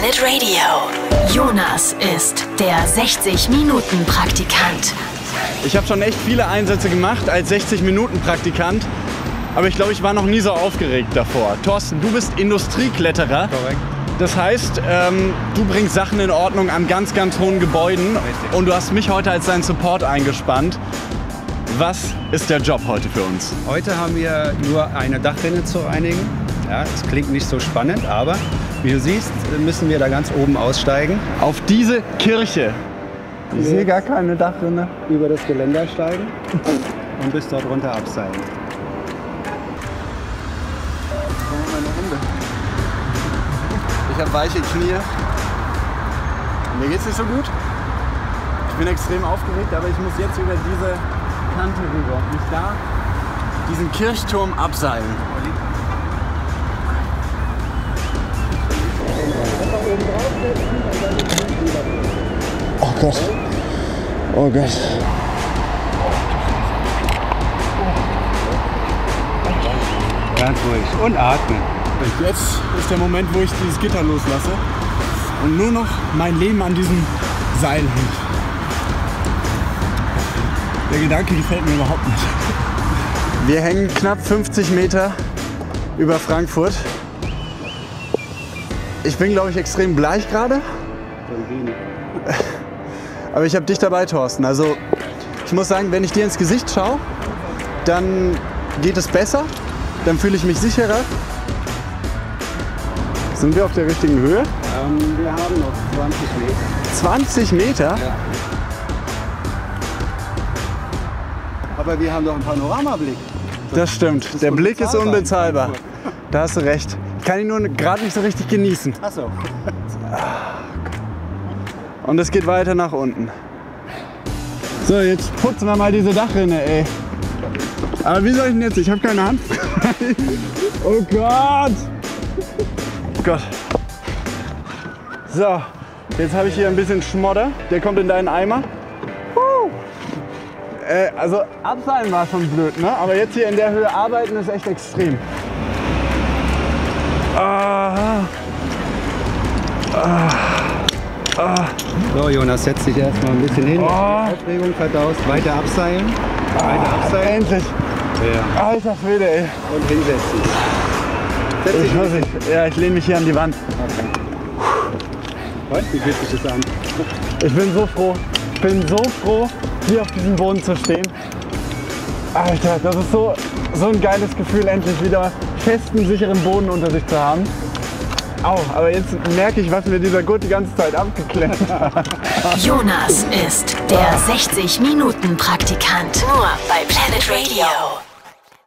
Planet Radio. Jonas ist der 60-Minuten-Praktikant. Ich habe schon echt viele Einsätze gemacht als 60-Minuten-Praktikant. Aber ich glaube, ich war noch nie so aufgeregt davor. Thorsten, du bist Industriekletterer. Korrekt. Das heißt, ähm, du bringst Sachen in Ordnung an ganz, ganz hohen Gebäuden. Richtig. Und du hast mich heute als deinen Support eingespannt. Was ist der Job heute für uns? Heute haben wir nur eine Dachrinne zu reinigen. Ja, das klingt nicht so spannend, aber wie du siehst, müssen wir da ganz oben aussteigen, Auf diese Kirche. Ich sehe gar keine Dachrinne. über das Geländer steigen und bis dort runter abseilen. Ich habe weiche Knie. Mir geht's nicht so gut. Ich bin extrem aufgeregt, aber ich muss jetzt über diese Kante rüber und mich da diesen Kirchturm abseilen. Oh Gott. Oh Gott. Ganz ruhig und atmen. Jetzt ist der Moment, wo ich dieses Gitter loslasse und nur noch mein Leben an diesem Seil hängt. Der Gedanke gefällt mir überhaupt nicht. Wir hängen knapp 50 Meter über Frankfurt. Ich bin, glaube ich, extrem bleich gerade, aber ich habe dich dabei, Thorsten. Also ich muss sagen, wenn ich dir ins Gesicht schaue, dann geht es besser, dann fühle ich mich sicherer. Sind wir auf der richtigen Höhe? Ähm, wir haben noch 20 Meter. 20 Meter? Ja. Aber wir haben doch einen Panoramablick. Das stimmt. ist Der Blick ist unbezahlbar. Da hast du recht. Ich kann ihn nur gerade nicht so richtig genießen. Achso. Und es geht weiter nach unten. So, jetzt putzen wir mal diese Dachrinne, ey. Aber wie soll ich denn jetzt? Ich habe keine Hand. oh Gott! Oh Gott. So, jetzt habe ich hier ein bisschen Schmodder. Der kommt in deinen Eimer. Äh, also abseilen war schon blöd, ne? Aber jetzt hier in der Höhe arbeiten ist echt extrem. Ah. So, Jonas, setz dich erstmal ein bisschen hin. Oh. Aufregung verdaust. Weiter abseilen. Weiter abseilen. Endlich! Ja. Alter Schwede, ey. Und hinsetzen. Setz dich Ich muss ich, ja, ich lehne mich hier an die Wand. Und, wie fühlt sich das an? Ich bin so froh. Ich bin so froh, hier auf diesem Boden zu stehen. Alter, das ist so, so ein geiles Gefühl, endlich wieder festen, sicheren Boden unter sich zu haben. Au, aber jetzt merke ich, was mir dieser Gurt die ganze Zeit abgeklemmt hat. Jonas ist der 60-Minuten-Praktikant. Nur bei Planet Radio.